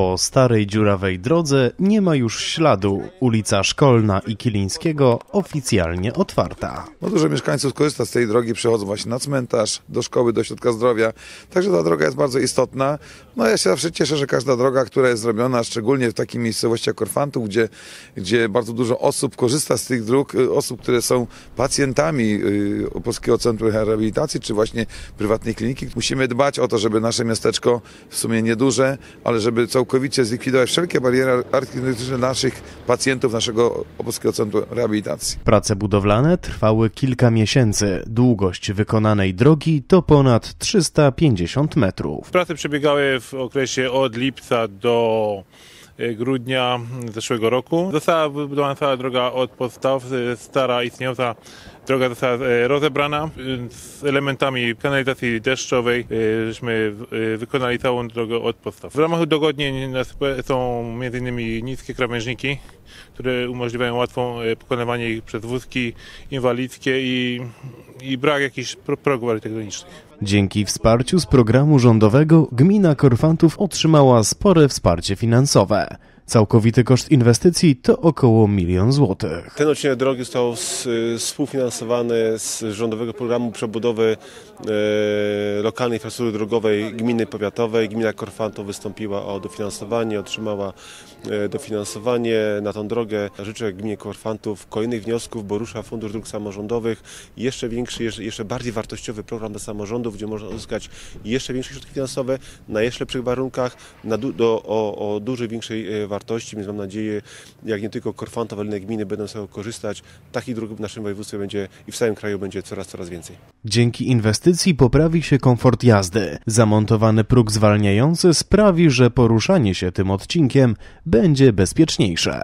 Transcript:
Po starej dziurawej drodze nie ma już śladu. Ulica Szkolna i Kilińskiego oficjalnie otwarta. No dużo mieszkańców korzysta z tej drogi, przychodzą właśnie na cmentarz, do szkoły, do środka zdrowia. Także ta droga jest bardzo istotna. No ja się zawsze cieszę, że każda droga, która jest zrobiona, szczególnie w takiej miejscowości jak Korfantów, gdzie, gdzie bardzo dużo osób korzysta z tych dróg, y, osób, które są pacjentami y, Polskiego Centrum Rehabilitacji, czy właśnie prywatnej kliniki. Musimy dbać o to, żeby nasze miasteczko, w sumie nieduże, ale żeby całkowicie zlikwidować wszelkie bariery architektoniczne naszych pacjentów, naszego Polskiego Centrum Rehabilitacji. Prace budowlane trwały kilka miesięcy. Długość wykonanej drogi to ponad 350 metrów. Prace przebiegały w okresie od lipca do grudnia zeszłego roku. Została wybudowana cała droga od podstaw. e, Stara istniejąca droga została e, rozebrana z elementami kanalizacji deszczowej. Żeśmy wykonali całą drogę od podstaw. W ramach udogodnień są m.in. niskie krawężniki, które umożliwiają łatwą pokonywanie ich przez wózki inwalidzkie i, i brak jakichś pro- progów architektonicznych. Dzięki wsparciu z programu rządowego gmina Korfantów otrzymała spore wsparcie finansowe. Całkowity koszt inwestycji to około milion złotych. Ten odcinek drogi został współfinansowany z rządowego programu przebudowy e, lokalnej infrastruktury drogowej gminy powiatowej. Gmina Korfantów wystąpiła o dofinansowanie, otrzymała e, dofinansowanie na tą drogę. Życzę gminie Korfantów kolejnych wniosków, bo rusza Fundusz Dróg Samorządowych. Jeszcze większy, jeszcze, bardziej wartościowy program dla samorządów, gdzie można uzyskać jeszcze większe środki finansowe na jeszcze lepszych warunkach, na do, o, o dużej większej e, wartości, więc mam nadzieję, jak nie tylko Korfantów, ale gminy będą z tego korzystać. Takich dróg w naszym województwie będzie i w całym kraju będzie coraz, coraz więcej. Dzięki inwestycji poprawi się komfort jazdy. Zamontowany próg zwalniający sprawi, że poruszanie się tym odcinkiem będzie bezpieczniejsze.